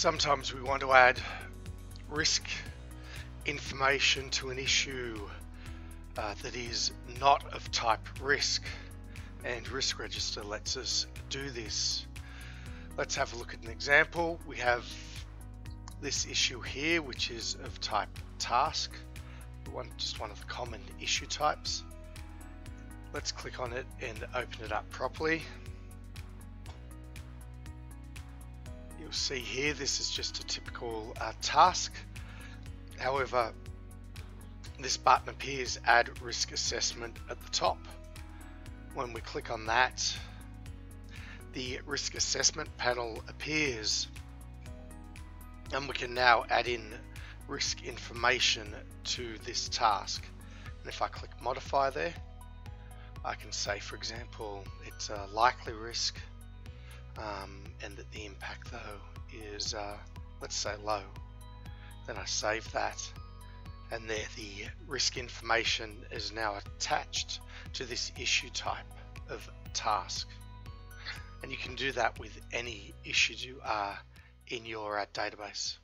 Sometimes we want to add risk information to an issue uh, that is not of type risk and risk register lets us do this. Let's have a look at an example. We have this issue here which is of type task, one, just one of the common issue types. Let's click on it and open it up properly. You'll see here this is just a typical uh, task. However, this button appears add risk assessment at the top. When we click on that, the risk assessment panel appears and we can now add in risk information to this task. And if I click modify there, I can say, for example, it's a likely risk um, and that impact though is, uh, let's say low. Then I save that and there the risk information is now attached to this issue type of task. And you can do that with any issues you are in your uh, database.